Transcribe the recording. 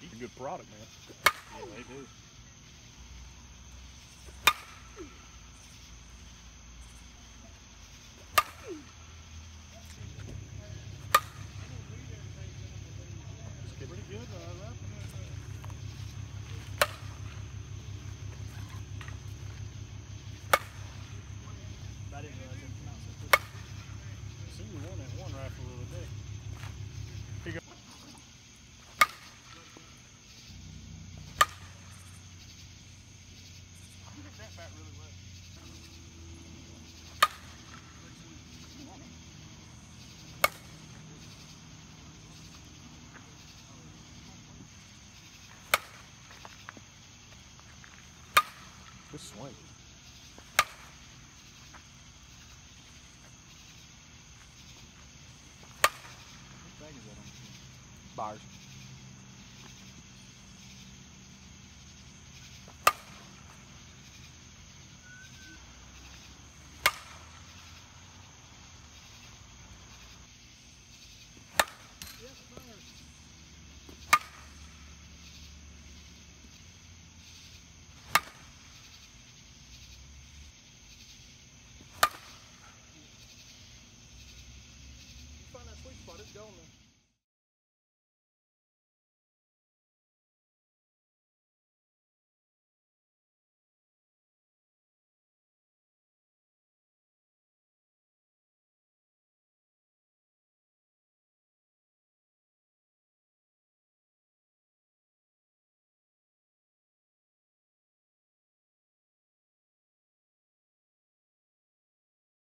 It's a good product, man. Yeah, they do. Pretty good. Uh, Good swing. Bars.